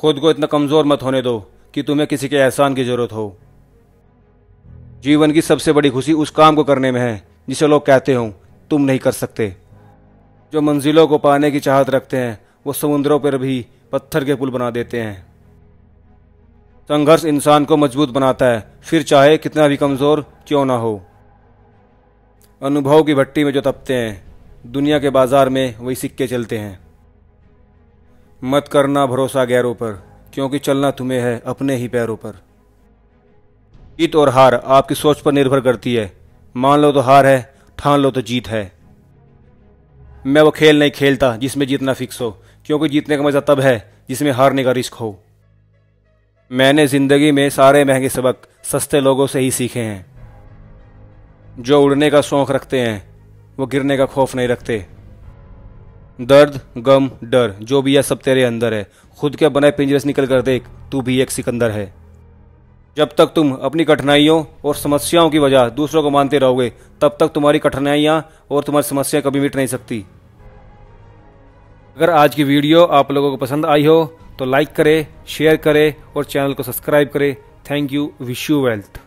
खुद को इतना कमज़ोर मत होने दो कि तुम्हें किसी के एहसान की ज़रूरत हो। जीवन की सबसे बड़ी खुशी उस काम को करने में है, जिसे लोग कहते हो, तुम नहीं कर सकते। जो मंजिलों को पाने की चाहत रखते हैं, वो समुद्रों पर भी पत्थर के पुल बना देते हैं। संघर्ष इंसान को मज़बूत बनाता है, फिर चाहे कितना भी कमज़ोर क्यों ना हो। अनुभव की भट्टी में जो तपते हैं, दुनिया के बाज़ार में वही सिक्के चलते हैं। मत करना भरोसा गैरों पर, क्योंकि चलना तुम्हें है अपने ही पैरों पर। जीत और हार आपकी सोच पर निर्भर करती है। मान लो तो हार है, ठान लो तो जीत है। मैं वो खेल नहीं खेलता जिसमें जीतना फिक्स हो, क्योंकि जीतने का मज़ा तब है जिसमें हारने का रिस्क हो। मैंने ज़िंदगी में सारे महँगे सबक सस्ते लोगों से ही सीखे हैं। जो उड़ने का शौक़ रखते हैं, वो गिरने का खौफ नहीं रखते। दर्द, गम, डर, जो भी है सब तेरे अंदर है। खुद के बने पिंजरे से निकल कर देख, तू भी एक सिकंदर है। जब तक तुम अपनी कठिनाइयों और समस्याओं की वजह दूसरों को मानते रहोगे, तब तक तुम्हारी कठिनाइयाँ और तुम्हारी समस्या कभी मिट नहीं सकती। अगर आज की वीडियो आप लोगों को पसंद आई हो तो लाइक करें, शेयर करें और चैनल को सब्सक्राइब करें। Thank you, wish you wealth.